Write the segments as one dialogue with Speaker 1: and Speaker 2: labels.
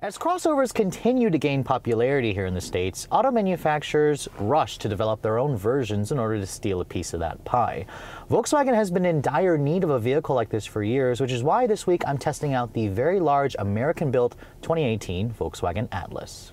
Speaker 1: As crossovers continue to gain popularity here in the States, auto manufacturers rush to develop their own versions in order to steal a piece of that pie. Volkswagen has been in dire need of a vehicle like this for years, which is why this week I'm testing out the very large American built 2018 Volkswagen Atlas.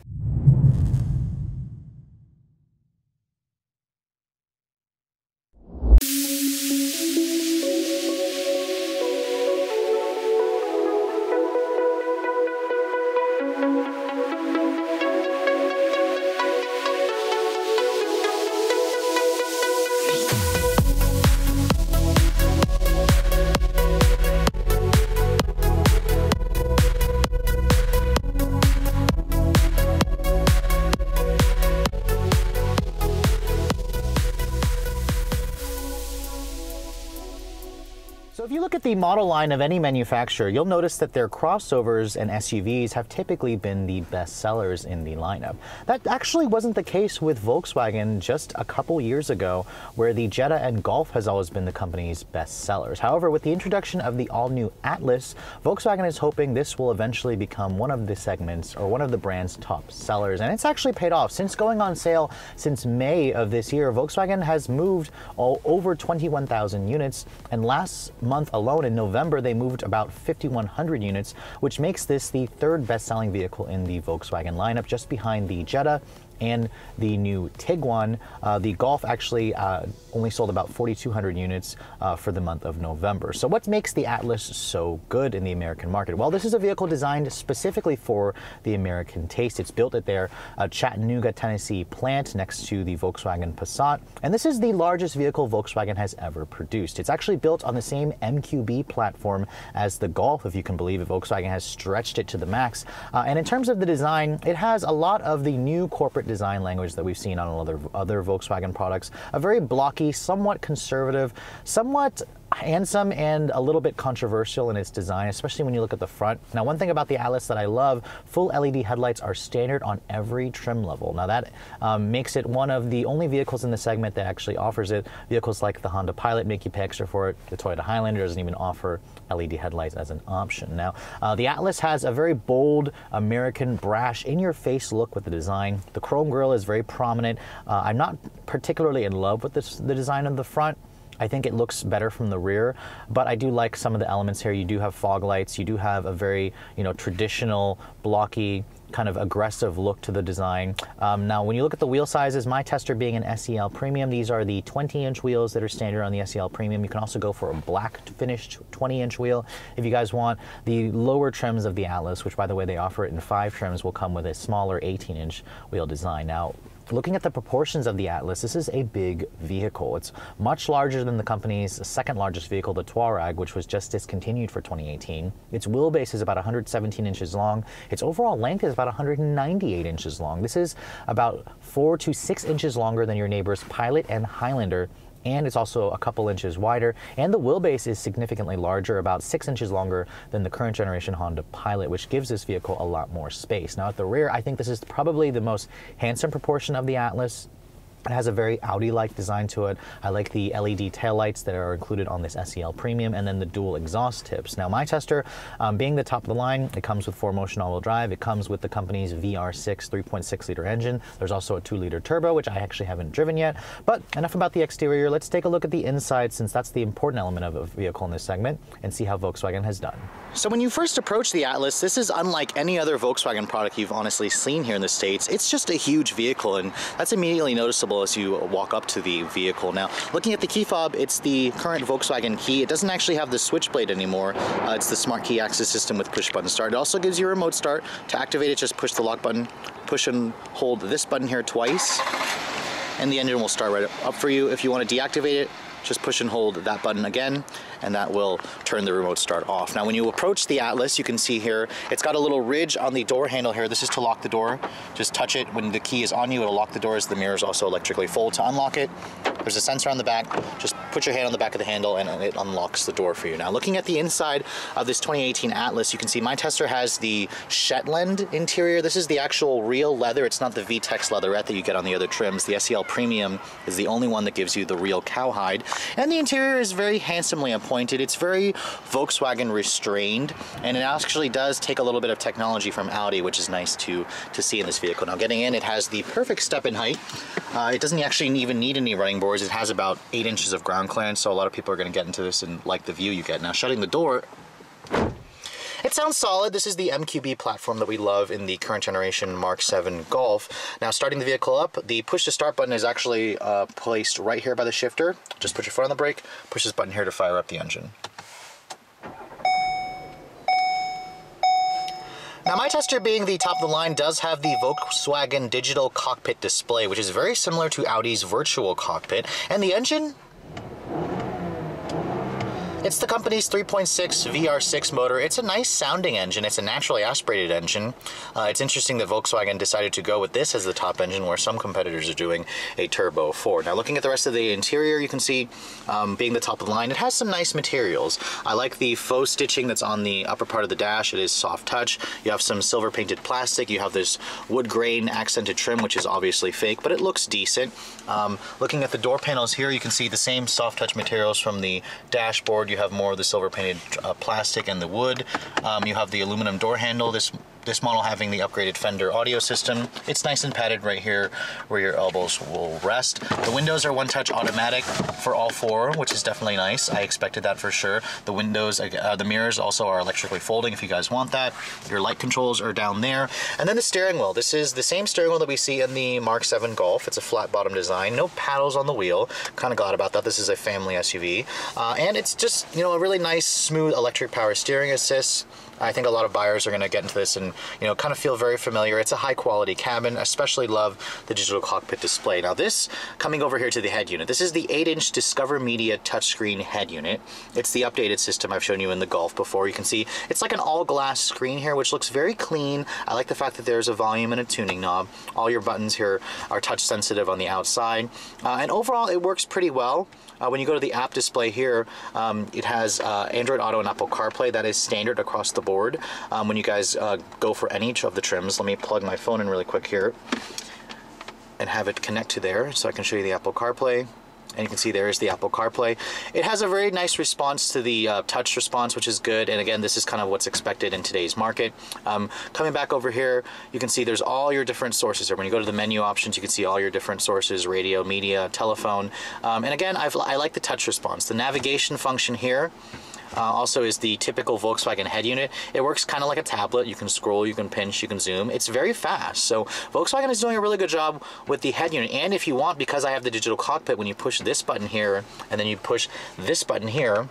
Speaker 1: Look at the model line of any manufacturer, you'll notice that their crossovers and SUVs have typically been the best sellers in the lineup. That actually wasn't the case with Volkswagen just a couple years ago, where the Jetta and Golf has always been the company's best sellers. However, with the introduction of the all-new Atlas, Volkswagen is hoping this will eventually become one of the segments or one of the brand's top sellers. And it's actually paid off. Since going on sale since May of this year, Volkswagen has moved all over 21,000 units and last month alone in November, they moved about 5,100 units, which makes this the third best selling vehicle in the Volkswagen lineup, just behind the Jetta and the new Tiguan. Uh, the Golf actually uh, only sold about 4,200 units uh, for the month of November. So, what makes the Atlas so good in the American market? Well, this is a vehicle designed specifically for the American taste. It's built at their uh, Chattanooga, Tennessee plant next to the Volkswagen Passat, and this is the largest vehicle Volkswagen has ever produced. It's actually built on the same MQB platform as the Golf, if you can believe it. Volkswagen has stretched it to the max. Uh, and in terms of the design, it has a lot of the new corporate design language that we've seen on other, other Volkswagen products. A very blocky, somewhat conservative, somewhat handsome and a little bit controversial in its design, especially when you look at the front. Now, one thing about the Atlas that I love, full LED headlights are standard on every trim level. Now, that um, makes it one of the only vehicles in the segment that actually offers it. Vehicles like the Honda Pilot make you pay extra for it. The Toyota Highlander doesn't even offer LED headlights as an option. Now, uh, the Atlas has a very bold, American, brash, in-your-face look with the design. The chrome grille is very prominent. Uh, I'm not particularly in love with this, the design of the front. I think it looks better from the rear, but I do like some of the elements here. You do have fog lights. You do have a very, you know, traditional, blocky, kind of aggressive look to the design. Um, now, when you look at the wheel sizes, my tester being an SEL Premium, these are the 20-inch wheels that are standard on the SEL Premium. You can also go for a black finished 20-inch wheel if you guys want. The lower trims of the Atlas, which by the way, they offer it in five trims, will come with a smaller 18-inch wheel design. Now, Looking at the proportions of the Atlas, this is a big vehicle. It's much larger than the company's second largest vehicle, the Touareg, which was just discontinued for 2018. Its wheelbase is about 117 inches long. Its overall length is about 198 inches long. This is about four to six inches longer than your neighbor's Pilot and Highlander and it's also a couple inches wider. And the wheelbase is significantly larger, about six inches longer than the current generation Honda Pilot, which gives this vehicle a lot more space. Now at the rear, I think this is probably the most handsome proportion of the Atlas. It has a very Audi-like design to it. I like the LED taillights that are included on this SEL Premium and then the dual exhaust tips. Now my tester, um, being the top of the line, it comes with 4Motion all-wheel drive. It comes with the company's VR6 3.6 liter engine. There's also a 2 liter turbo, which I actually haven't driven yet. But enough about the exterior. Let's take a look at the inside since that's the important element of a vehicle in this segment and see how Volkswagen has done. So when you first approach the Atlas, this is unlike any other Volkswagen product you've honestly seen here in the States. It's just a huge vehicle and that's immediately noticeable as you walk up to the vehicle. Now, looking at the key fob, it's the current Volkswagen key. It doesn't actually have the switchblade anymore. Uh, it's the smart key access system with push button start. It also gives you a remote start. To activate it, just push the lock button, push and hold this button here twice, and the engine will start right up for you. If you want to deactivate it, just push and hold that button again and that will turn the remote start off. Now when you approach the Atlas, you can see here, it's got a little ridge on the door handle here. This is to lock the door. Just touch it. When the key is on you, it'll lock the doors. The mirrors also electrically fold to unlock it. There's a sensor on the back. Just put your hand on the back of the handle and it unlocks the door for you. Now looking at the inside of this 2018 Atlas, you can see my tester has the Shetland interior. This is the actual real leather. It's not the VTEX leatherette that you get on the other trims. The SEL Premium is the only one that gives you the real cowhide. And the interior is very handsomely appointed. It's very Volkswagen restrained and it actually does take a little bit of technology from Audi, which is nice to, to see in this vehicle. Now getting in, it has the perfect step in height. Uh, it doesn't actually even need any running boards. It has about eight inches of ground clearance, so a lot of people are gonna get into this and like the view you get. Now shutting the door, it sounds solid. This is the MQB platform that we love in the current generation Mark 7 Golf. Now starting the vehicle up, the push to start button is actually uh, placed right here by the shifter. Just put your foot on the brake, push this button here to fire up the engine. Now my tester being the top of the line does have the Volkswagen digital cockpit display, which is very similar to Audi's virtual cockpit. And the engine, it's the company's 3.6 VR6 motor. It's a nice sounding engine. It's a naturally aspirated engine. Uh, it's interesting that Volkswagen decided to go with this as the top engine where some competitors are doing a turbo 4. Now looking at the rest of the interior, you can see um, being the top of the line, it has some nice materials. I like the faux stitching that's on the upper part of the dash. It is soft touch. You have some silver painted plastic. You have this wood grain accented trim, which is obviously fake, but it looks decent. Um, looking at the door panels here, you can see the same soft touch materials from the dashboard. You have more of the silver painted uh, plastic and the wood. Um, you have the aluminum door handle. This this model having the upgraded Fender audio system. It's nice and padded right here where your elbows will rest. The windows are one-touch automatic for all four, which is definitely nice. I expected that for sure. The windows, uh, the mirrors also are electrically folding if you guys want that. Your light controls are down there. And then the steering wheel. This is the same steering wheel that we see in the Mark 7 Golf. It's a flat bottom design. No paddles on the wheel. Kind of glad about that. This is a family SUV. Uh, and it's just, you know, a really nice, smooth electric power steering assist. I think a lot of buyers are going to get into this and you know kind of feel very familiar. It's a high quality cabin. I especially love the digital cockpit display. Now this coming over here to the head unit. This is the 8-inch Discover Media touchscreen head unit. It's the updated system I've shown you in the Golf before. You can see it's like an all glass screen here, which looks very clean. I like the fact that there's a volume and a tuning knob. All your buttons here are touch sensitive on the outside, uh, and overall it works pretty well. Uh, when you go to the app display here, um, it has uh, Android Auto and Apple CarPlay. That is standard across the board. Um, when you guys uh, go for any of the trims, let me plug my phone in really quick here and have it connect to there so I can show you the Apple CarPlay and you can see there is the Apple CarPlay. It has a very nice response to the uh, touch response, which is good. And again, this is kind of what's expected in today's market. Um, coming back over here, you can see there's all your different sources here. When you go to the menu options, you can see all your different sources, radio, media, telephone. Um, and again, I've, I like the touch response. The navigation function here uh, also is the typical Volkswagen head unit. It works kind of like a tablet. You can scroll, you can pinch, you can zoom. It's very fast. So Volkswagen is doing a really good job with the head unit. And if you want, because I have the digital cockpit, when you push this button here and then you push this button here,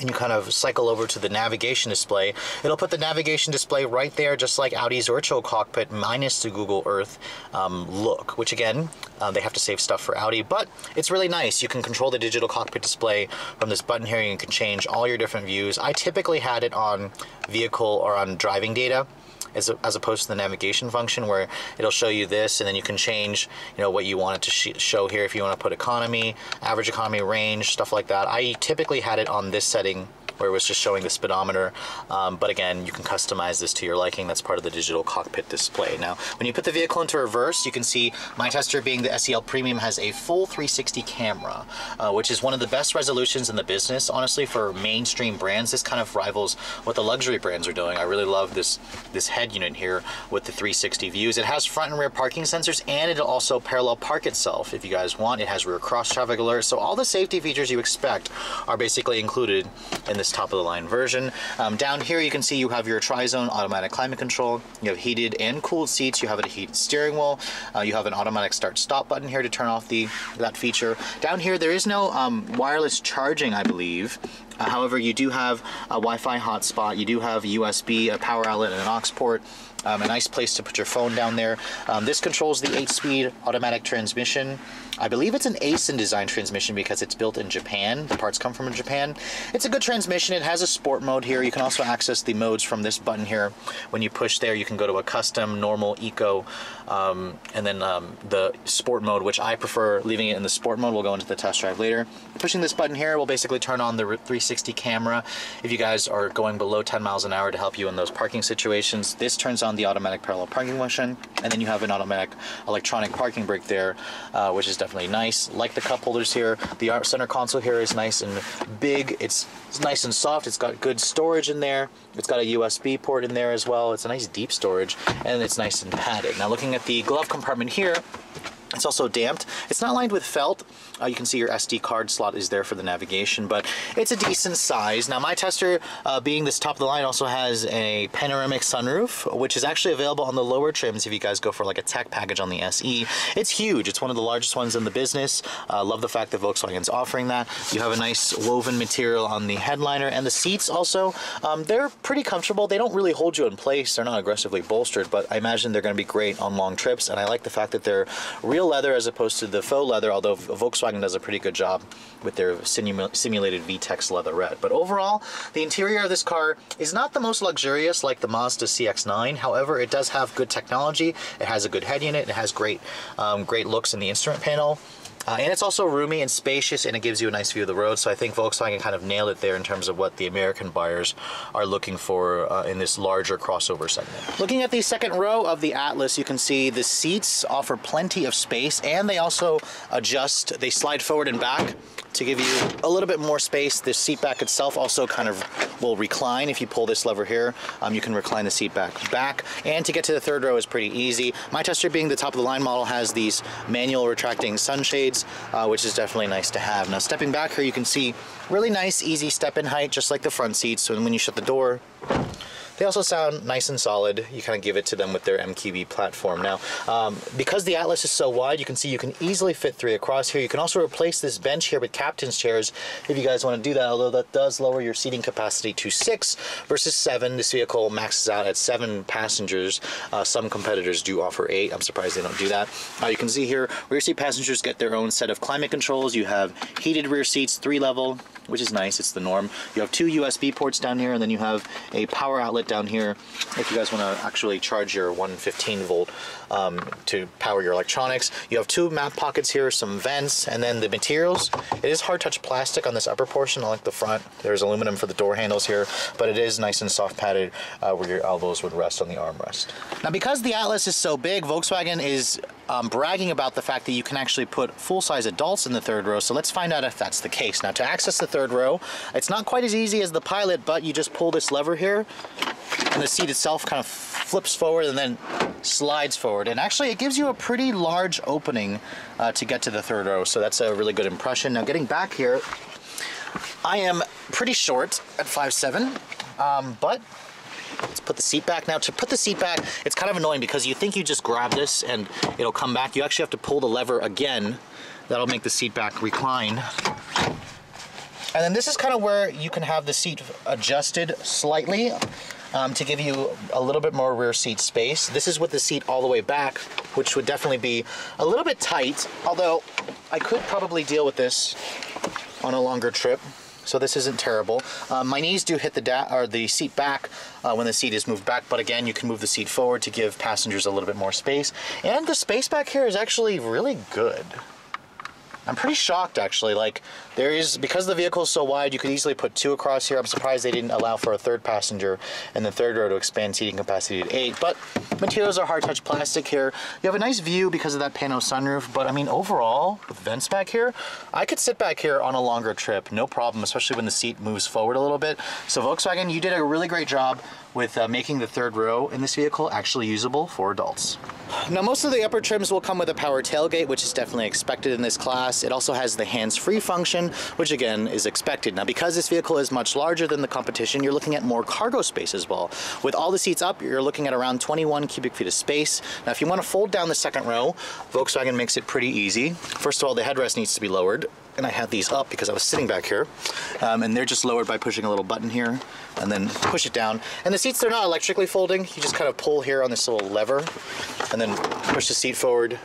Speaker 1: and you kind of cycle over to the navigation display, it'll put the navigation display right there, just like Audi's virtual cockpit, minus the Google Earth um, look, which again, uh, they have to save stuff for Audi, but it's really nice. You can control the digital cockpit display from this button here. You can change all your different views. I typically had it on vehicle or on driving data as, as opposed to the navigation function where it'll show you this and then you can change you know what you want it to sh show here if you want to put economy average economy range stuff like that. I typically had it on this setting where it was just showing the speedometer. Um, but again, you can customize this to your liking. That's part of the digital cockpit display. Now, when you put the vehicle into reverse, you can see my tester being the SEL Premium has a full 360 camera, uh, which is one of the best resolutions in the business. Honestly, for mainstream brands, this kind of rivals what the luxury brands are doing. I really love this, this head unit here with the 360 views. It has front and rear parking sensors and it'll also parallel park itself if you guys want. It has rear cross traffic alert. So all the safety features you expect are basically included in this top of the line version. Um, down here you can see you have your tri-zone automatic climate control. You have heated and cooled seats. You have a heated steering wheel. Uh, you have an automatic start stop button here to turn off the that feature. Down here there is no um, wireless charging I believe. Uh, however, you do have a Wi-Fi hotspot, you do have USB, a power outlet, and an aux port. Um, a nice place to put your phone down there. Um, this controls the 8-speed automatic transmission. I believe it's an Aisin design transmission because it's built in Japan. The parts come from Japan. It's a good transmission. It has a sport mode here. You can also access the modes from this button here. When you push there, you can go to a custom, normal, eco, um, and then um, the sport mode, which I prefer leaving it in the sport mode. We'll go into the test drive later. Pushing this button here will basically turn on the 360 camera if you guys are going below 10 miles an hour to help you in those parking situations. This turns on the automatic parallel parking motion, and then you have an automatic electronic parking brake there, uh, which is definitely definitely nice. Like the cup holders here. The center console here is nice and big. It's, it's nice and soft. It's got good storage in there. It's got a USB port in there as well. It's a nice deep storage and it's nice and padded. Now looking at the glove compartment here, it's also damped. It's not lined with felt. Uh, you can see your SD card slot is there for the navigation, but it's a decent size. Now my tester, uh, being this top of the line, also has a panoramic sunroof, which is actually available on the lower trims if you guys go for like a tech package on the SE. It's huge. It's one of the largest ones in the business. Uh, love the fact that Volkswagen's offering that. You have a nice woven material on the headliner and the seats also. Um, they're pretty comfortable. They don't really hold you in place. They're not aggressively bolstered, but I imagine they're going to be great on long trips. And I like the fact that they're real leather as opposed to the faux leather, although Volkswagen does a pretty good job with their simu simulated VTEX leatherette. But overall, the interior of this car is not the most luxurious like the Mazda CX-9. However, it does have good technology. It has a good head unit. It has great, um, great looks in the instrument panel. Uh, and it's also roomy and spacious and it gives you a nice view of the road. So I think Volkswagen kind of nailed it there in terms of what the American buyers are looking for uh, in this larger crossover segment. Looking at the second row of the Atlas, you can see the seats offer plenty of space and they also adjust, they slide forward and back to give you a little bit more space. The seat back itself also kind of will recline. If you pull this lever here, um, you can recline the seat back back. And to get to the third row is pretty easy. My tester being the top of the line model has these manual retracting sunshades, uh, which is definitely nice to have. Now stepping back here, you can see really nice, easy step in height, just like the front seats. So when you shut the door, they also sound nice and solid. You kind of give it to them with their MQB platform. Now, um, because the Atlas is so wide, you can see you can easily fit three across here. You can also replace this bench here with captain's chairs if you guys want to do that, although that does lower your seating capacity to six versus seven. This vehicle maxes out at seven passengers. Uh, some competitors do offer eight. I'm surprised they don't do that. Uh, you can see here, rear seat passengers get their own set of climate controls. You have heated rear seats, three level, which is nice. It's the norm. You have two USB ports down here, and then you have a power outlet down here if you guys want to actually charge your 115 volt um, to power your electronics. You have two map pockets here, some vents, and then the materials. It is hard touch plastic on this upper portion, like the front. There's aluminum for the door handles here, but it is nice and soft padded uh, where your elbows would rest on the armrest. Now because the Atlas is so big, Volkswagen is um, bragging about the fact that you can actually put full-size adults in the third row, so let's find out if that's the case. Now to access the third row, it's not quite as easy as the Pilot, but you just pull this lever here, and the seat itself kind of flips forward and then slides forward. And actually it gives you a pretty large opening uh, to get to the third row, so that's a really good impression. Now getting back here, I am pretty short at 5'7", um, but Let's put the seat back. Now to put the seat back, it's kind of annoying because you think you just grab this and it'll come back. You actually have to pull the lever again. That'll make the seat back recline. And then this is kind of where you can have the seat adjusted slightly um, to give you a little bit more rear seat space. This is with the seat all the way back, which would definitely be a little bit tight, although I could probably deal with this on a longer trip so this isn't terrible. Uh, my knees do hit the or the seat back uh, when the seat is moved back, but again, you can move the seat forward to give passengers a little bit more space. And the space back here is actually really good. I'm pretty shocked actually. Like there is, because the vehicle is so wide, you could easily put two across here. I'm surprised they didn't allow for a third passenger and the third row to expand seating capacity to eight. But materials are hard touch plastic here. You have a nice view because of that pano sunroof. But I mean, overall, with vents back here, I could sit back here on a longer trip, no problem, especially when the seat moves forward a little bit. So Volkswagen, you did a really great job with uh, making the third row in this vehicle actually usable for adults. Now most of the upper trims will come with a power tailgate, which is definitely expected in this class. It also has the hands-free function, which again is expected. Now because this vehicle is much larger than the competition, you're looking at more cargo space as well. With all the seats up, you're looking at around 21 cubic feet of space. Now if you want to fold down the second row, Volkswagen makes it pretty easy. First of all, the headrest needs to be lowered and I had these up because I was sitting back here. Um, and they're just lowered by pushing a little button here and then push it down. And the seats, they're not electrically folding. You just kind of pull here on this little lever and then push the seat forward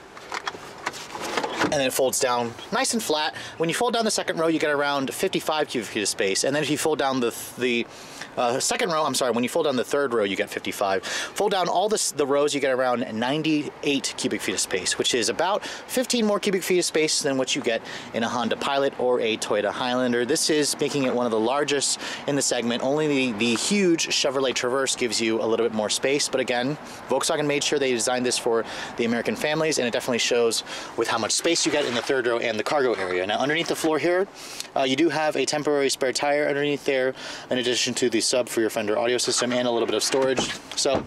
Speaker 1: and then it folds down nice and flat. When you fold down the second row, you get around 55 cubic feet of space. And then if you fold down the, the uh, second row, I'm sorry, when you fold down the third row, you get 55. Fold down all this, the rows, you get around 98 cubic feet of space, which is about 15 more cubic feet of space than what you get in a Honda Pilot or a Toyota Highlander. This is making it one of the largest in the segment. Only the, the huge Chevrolet Traverse gives you a little bit more space, but again, Volkswagen made sure they designed this for the American families, and it definitely shows with how much space you get in the third row and the cargo area. Now, underneath the floor here, uh, you do have a temporary spare tire underneath there, in addition to the sub for your Fender audio system and a little bit of storage. So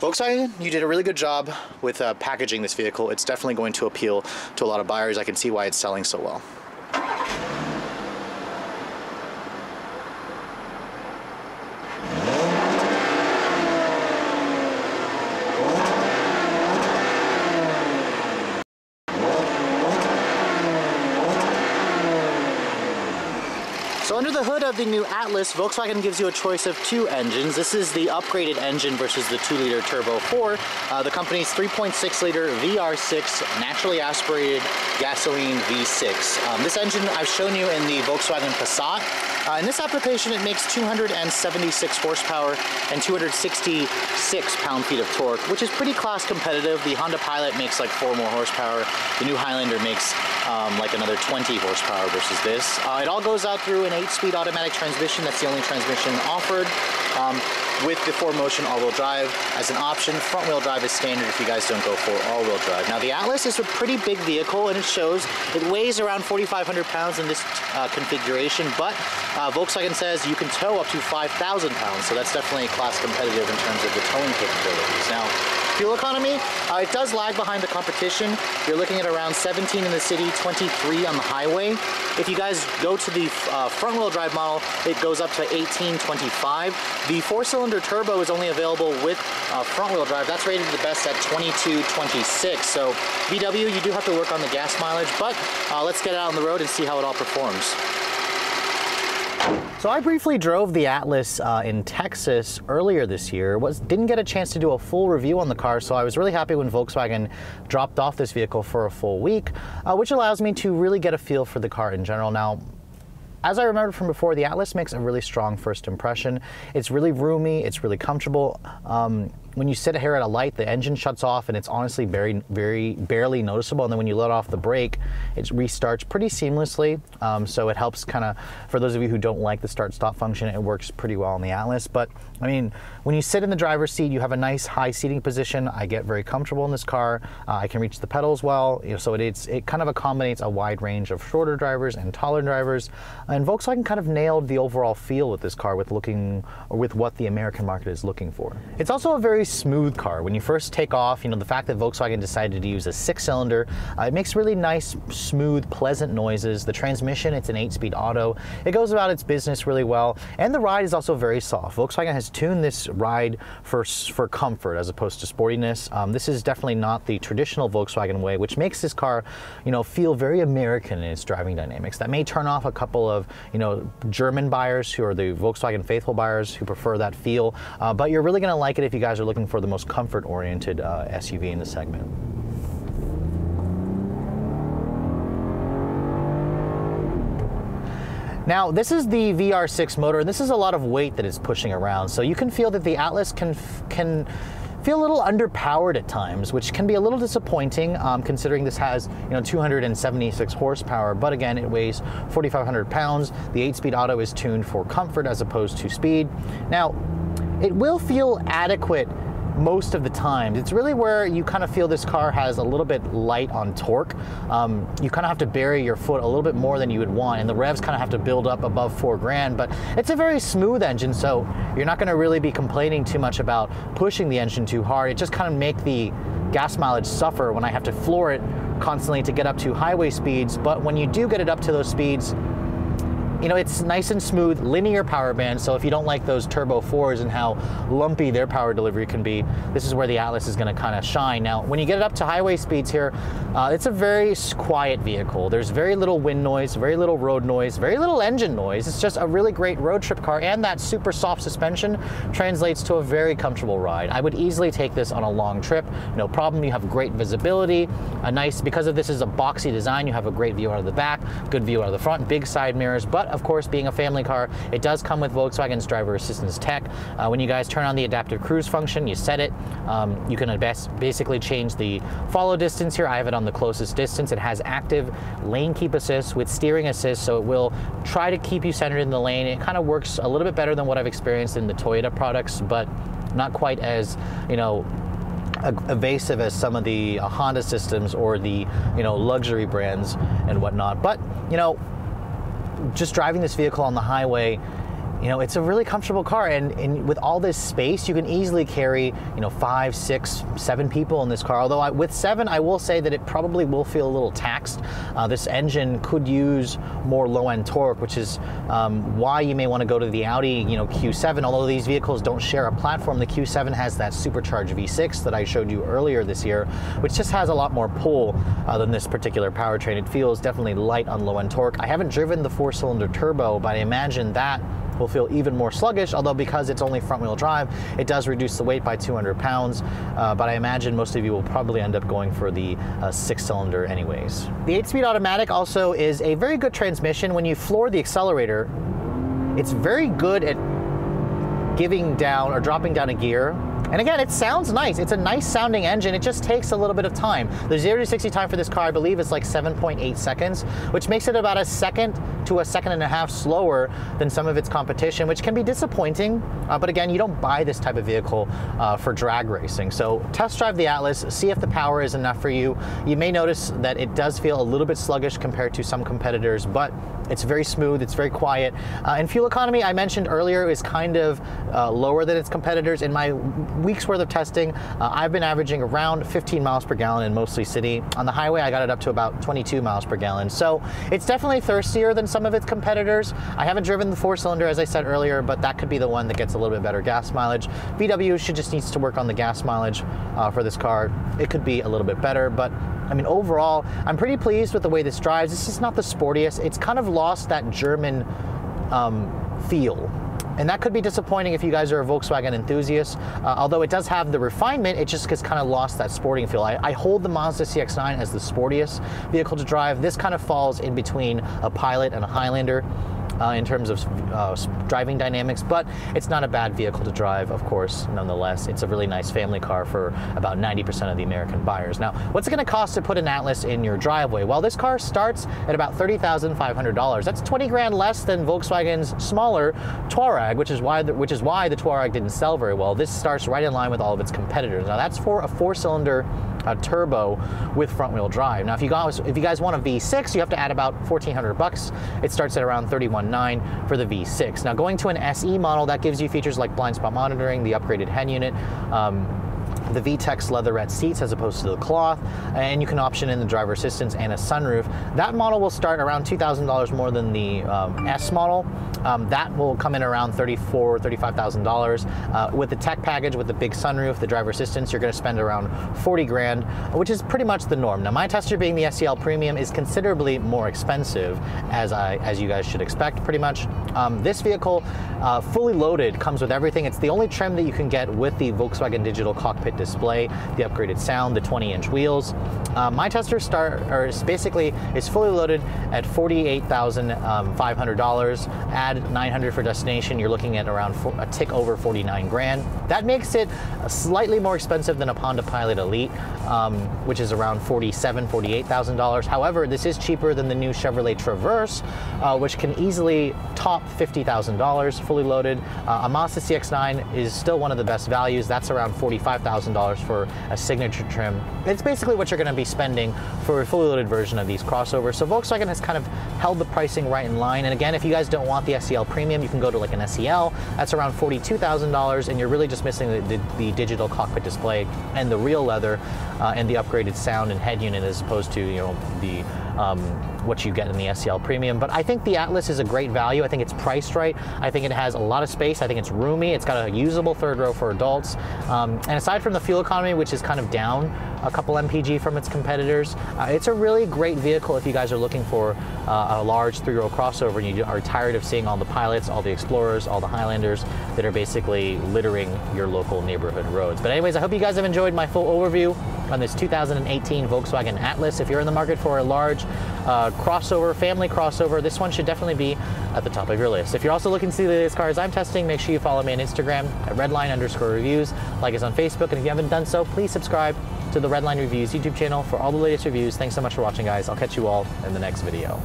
Speaker 1: Volkswagen, you did a really good job with uh, packaging this vehicle. It's definitely going to appeal to a lot of buyers. I can see why it's selling so well. The hood of the new Atlas, Volkswagen gives you a choice of two engines. This is the upgraded engine versus the 2-liter Turbo 4, uh, the company's 3.6-liter VR6 naturally aspirated gasoline V6. Um, this engine I've shown you in the Volkswagen Passat. Uh, in this application, it makes 276 horsepower and 266 pound-feet of torque, which is pretty class competitive. The Honda Pilot makes like four more horsepower. The new Highlander makes um, like another 20 horsepower versus this. Uh, it all goes out through an 8-speed automatic transmission. That's the only transmission offered. Um, with the 4Motion all-wheel drive as an option. Front-wheel drive is standard if you guys don't go for all-wheel drive. Now the Atlas is a pretty big vehicle and it shows it weighs around 4,500 pounds in this uh, configuration, but uh, Volkswagen says you can tow up to 5,000 pounds, so that's definitely class competitive in terms of the towing capabilities. Now, fuel economy, uh, it does lag behind the competition. You're looking at around 17 in the city, 23 on the highway. If you guys go to the uh, front-wheel drive model, it goes up to 1825. The four-cylinder turbo is only available with uh, front-wheel drive. That's rated the best at 2226. So VW, you do have to work on the gas mileage, but uh, let's get out on the road and see how it all performs. So I briefly drove the Atlas uh, in Texas earlier this year. Was didn't get a chance to do a full review on the car, so I was really happy when Volkswagen dropped off this vehicle for a full week, uh, which allows me to really get a feel for the car in general. Now, as I remember from before, the Atlas makes a really strong first impression. It's really roomy, it's really comfortable. Um, when you sit here at a light, the engine shuts off and it's honestly very, very barely noticeable. And then when you let off the brake, it restarts pretty seamlessly. Um, so it helps kind of, for those of you who don't like the start stop function, it works pretty well on the Atlas. But I mean, when you sit in the driver's seat, you have a nice high seating position. I get very comfortable in this car. Uh, I can reach the pedals well. You know, so it, it's, it kind of accommodates a wide range of shorter drivers and taller drivers. And Volkswagen kind of nailed the overall feel with this car with looking, or with what the American market is looking for. It's also a very very smooth car. When you first take off, you know, the fact that Volkswagen decided to use a six cylinder, uh, it makes really nice, smooth, pleasant noises. The transmission, it's an eight speed auto. It goes about its business really well. And the ride is also very soft. Volkswagen has tuned this ride for, for comfort as opposed to sportiness. Um, this is definitely not the traditional Volkswagen way, which makes this car, you know, feel very American in its driving dynamics. That may turn off a couple of, you know, German buyers who are the Volkswagen faithful buyers who prefer that feel. Uh, but you're really going to like it if you guys are looking looking for the most comfort-oriented uh, SUV in the segment. Now, this is the VR6 motor, and this is a lot of weight that it's pushing around. So you can feel that the Atlas can can feel a little underpowered at times, which can be a little disappointing um, considering this has you know 276 horsepower. But again, it weighs 4,500 pounds. The 8-speed auto is tuned for comfort as opposed to speed. Now, it will feel adequate most of the time. It's really where you kind of feel this car has a little bit light on torque. Um, you kind of have to bury your foot a little bit more than you would want, and the revs kind of have to build up above four grand, but it's a very smooth engine, so you're not gonna really be complaining too much about pushing the engine too hard. It just kind of make the gas mileage suffer when I have to floor it constantly to get up to highway speeds, but when you do get it up to those speeds, you know, it's nice and smooth, linear power band. So if you don't like those turbo fours and how lumpy their power delivery can be, this is where the Atlas is going to kind of shine. Now, when you get it up to highway speeds here, uh, it's a very quiet vehicle. There's very little wind noise, very little road noise, very little engine noise. It's just a really great road trip car, and that super soft suspension translates to a very comfortable ride. I would easily take this on a long trip, no problem. You have great visibility, a nice, because of this is a boxy design, you have a great view out of the back, good view out of the front, big side mirrors, but of course, being a family car, it does come with Volkswagen's driver assistance tech. Uh, when you guys turn on the adaptive cruise function, you set it, um, you can basically change the follow distance here. I have it on the closest distance. It has active lane keep assist with steering assist, so it will try to keep you centered in the lane. It kind of works a little bit better than what I've experienced in the Toyota products, but not quite as, you know, evasive as some of the uh, Honda systems or the you know luxury brands and whatnot. But you know, just driving this vehicle on the highway you know, it's a really comfortable car, and, and with all this space, you can easily carry, you know, five, six, seven people in this car. Although I, with seven, I will say that it probably will feel a little taxed. Uh, this engine could use more low-end torque, which is um, why you may want to go to the Audi, you know, Q7. Although these vehicles don't share a platform, the Q7 has that supercharged V6 that I showed you earlier this year, which just has a lot more pull uh, than this particular powertrain. It feels definitely light on low-end torque. I haven't driven the four-cylinder turbo, but I imagine that will feel even more sluggish, although because it's only front wheel drive, it does reduce the weight by 200 pounds. Uh, but I imagine most of you will probably end up going for the uh, six cylinder anyways. The eight speed automatic also is a very good transmission. When you floor the accelerator, it's very good at giving down or dropping down a gear and again, it sounds nice. It's a nice sounding engine. It just takes a little bit of time. The 0 to 60 time for this car, I believe, is like 7.8 seconds, which makes it about a second to a second and a half slower than some of its competition, which can be disappointing. Uh, but again, you don't buy this type of vehicle uh, for drag racing. So test drive the Atlas, see if the power is enough for you. You may notice that it does feel a little bit sluggish compared to some competitors, but it's very smooth, it's very quiet. Uh, and fuel economy, I mentioned earlier, is kind of uh, lower than its competitors. In my week's worth of testing, uh, I've been averaging around 15 miles per gallon in mostly city. On the highway, I got it up to about 22 miles per gallon. So it's definitely thirstier than some of its competitors. I haven't driven the four cylinder, as I said earlier, but that could be the one that gets a little bit better gas mileage. VW should just needs to work on the gas mileage uh, for this car. It could be a little bit better, but I mean, overall, I'm pretty pleased with the way this drives. It's just not the sportiest. It's kind of lost that German um, feel and that could be disappointing if you guys are a Volkswagen enthusiast. Uh, although it does have the refinement, it just gets kind of lost that sporting feel. I, I, hold the Mazda CX-9 as the sportiest vehicle to drive. This kind of falls in between a Pilot and a Highlander uh, in terms of uh, driving dynamics, but it's not a bad vehicle to drive, of course, nonetheless. It's a really nice family car for about 90% of the American buyers. Now, what's it going to cost to put an Atlas in your driveway? Well, this car starts at about $30,500. That's 20 grand less than Volkswagen's smaller Touareg, which is why the, which is why the Touareg didn't sell very well. This starts right in line with all of its competitors. Now, that's for a four-cylinder a turbo with front wheel drive. Now, if you guys if you guys want a V6, you have to add about 1,400 bucks. It starts at around 31.9 for the V6. Now, going to an SE model, that gives you features like blind spot monitoring, the upgraded head unit. Um, the VTEX leatherette seats as opposed to the cloth, and you can option in the driver assistance and a sunroof. That model will start around $2,000 more than the um, S model. Um, that will come in around $34,000, $35,000. Uh, with the tech package, with the big sunroof, the driver assistance, you're going to spend around 40 grand, which is pretty much the norm. Now, my tester being the SEL Premium is considerably more expensive, as I as you guys should expect, pretty much. Um, this vehicle, uh, fully loaded, comes with everything. It's the only trim that you can get with the Volkswagen Digital Cockpit display, the upgraded sound, the 20-inch wheels. Uh, my tester start or is basically is fully loaded at $48,500. Add 900 for destination, you're looking at around four, a tick over 49 grand. That makes it slightly more expensive than a Honda Pilot Elite, um, which is around 47, 48,000 dollars. However, this is cheaper than the new Chevrolet Traverse, uh, which can easily top $50,000 fully loaded. Uh, a Mazda CX-9 is still one of the best values. That's around 45,000 $1,000 for a signature trim. It's basically what you're going to be spending for a fully loaded version of these crossovers. So Volkswagen has kind of held the pricing right in line. And again, if you guys don't want the SEL Premium, you can go to like an SEL. That's around $42,000 and you're really just missing the, the, the, digital cockpit display and the real leather. uh, and the upgraded sound and head unit as opposed to you know the um, what you get in the SEL Premium. But I think the Atlas is a great value. I think it's priced right. I think it has a lot of space. I think it's roomy. It's got a usable third row for adults. Um, and aside from the fuel economy, which is kind of down a couple mpg from its competitors, uh, it's a really great vehicle if you guys are looking for uh, a large three-row crossover and you are tired of seeing all the pilots, all the explorers, all the Highlanders that are basically littering your local neighborhood roads. But anyways, I hope you guys have enjoyed my full overview on this 2018 Volkswagen Atlas. If you're in the market for a large uh, crossover, family crossover, this one should definitely be at the top of your list. If you're also looking to see the latest cars I'm testing, make sure you follow me on Instagram at redline underscore reviews, like us on Facebook, and if you haven't done so, please subscribe to the Redline Reviews YouTube channel for all the latest reviews. Thanks so much for watching, guys. I'll catch you all in the next video.